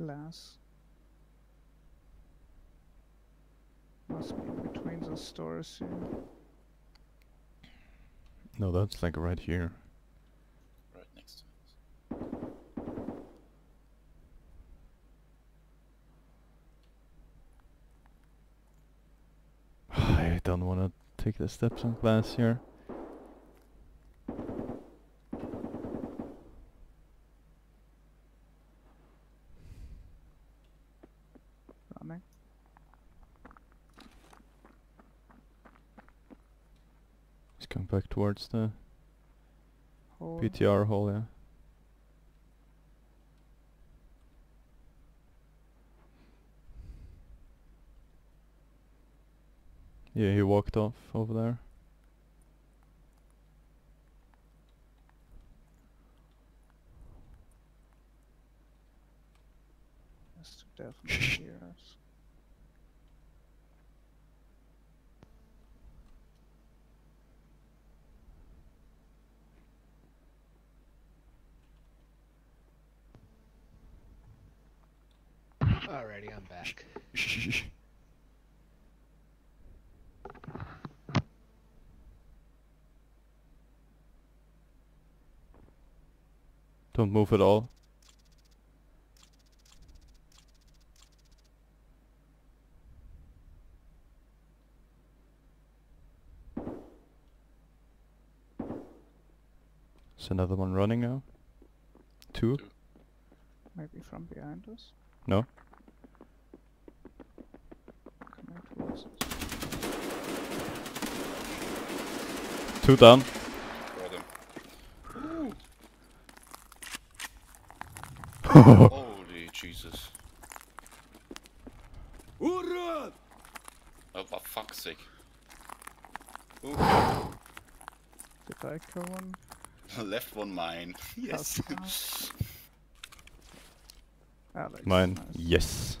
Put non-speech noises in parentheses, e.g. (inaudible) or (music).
glass. Must be between the stores here. No, that's like right here. Right next to it. (sighs) I don't want to take the steps on glass here. Running. Going back towards the Hole. PTR hole, yeah. Yeah, he walked off over there. To (laughs) definitely Alrighty, I'm back. (laughs) Don't move at all. There's another one running now. Two? Two. Maybe from behind us. No. Coming towards us. Two down. Got him. Holy Jesus. Oh, for fuck's sake. Ooh, Did I kill one? (laughs) left one mine. Yes. Alex. (laughs) Mine. nice. Yes.